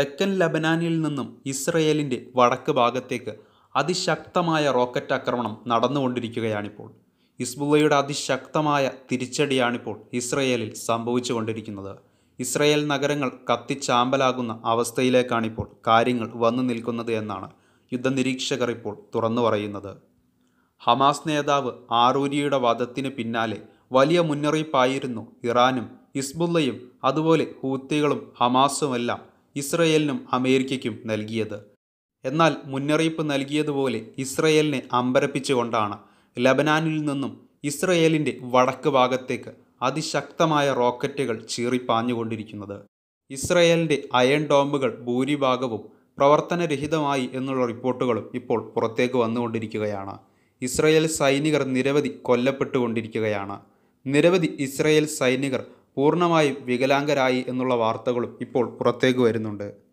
തെക്കൻ ലബനാനിൽ നിന്നും ഇസ്രയേലിന്റെ വടക്ക് ഭാഗത്തേക്ക് അതിശക്തമായ റോക്കറ്റ് ആക്രമണം നടന്നുകൊണ്ടിരിക്കുകയാണിപ്പോൾ. ഹിസ്ബുള്ളയുടെ അതിശക്തമായ തിരിച്ചടിയാണിപ്പോൾ ഇസ്രയേലിൽ സംഭവിച്ചുകൊണ്ടിരിക്കുന്നത്. ഇസ്രയേൽ നഗരങ്ങൾ കത്തിച്ചാമ്പലാകുന്ന അവസ്ഥയിലേക്കാണിപ്പോൾ കാര്യങ്ങൾ വന്നു നിൽക്കുന്നത് എന്നാണ് യുദ്ധനിരീക്ഷകർ ഇപ്പോൾ തുറന്നു പറയുന്നത്. ഹമാസ് നേതാവ് ആറൂരിയുടെ വധത്തിന് പിന്നാലെ വലിയ മുന്നറിയിപ്പായിരുന്നു ഇറാനും ഹിസ്ബുള്ളയും അതുപോലെ ഹൂത്തികളും ഹമാസുമെല്ലാം ഇസ്രയേലിനും അമേരിക്കയ്ക്കും നൽകിയത്. എന്നാൽ മുന്നറിയിപ്പ് നൽകിയതുപോലെ ഇസ്രയേലിനെ അമ്പരപ്പിച്ചുകൊണ്ടാണ് ലബനാനിൽ നിന്നും ഇസ്രയേലിന്റെ വടക്ക് ഭാഗത്തേക്ക് അതിശക്തമായ റോക്കറ്റുകൾ ചീറിപ്പാഞ്ഞുകൊണ്ടിരിക്കുന്നത്. ഇസ്രയേലിന്റെ അയൺ ഡോമുകൾ ഭൂരിഭാഗവും പ്രവർത്തനരഹിതമായി എന്നുള്ള റിപ്പോർട്ടുകളും ഇപ്പോൾ പുറത്തേക്ക് വന്നുകൊണ്ടിരിക്കുകയാണ്. ഇസ്രയേൽ സൈനികർ നിരവധി കൊല്ലപ്പെട്ടുകൊണ്ടിരിക്കുകയാണ്. നിരവധി ഇസ്രയേൽ സൈനികർ പൂർണമായും വികലാംഗരായി എന്നുള്ള വാർത്തകളും ഇപ്പോൾ പുറത്തേക്ക് വരുന്നുണ്ട്.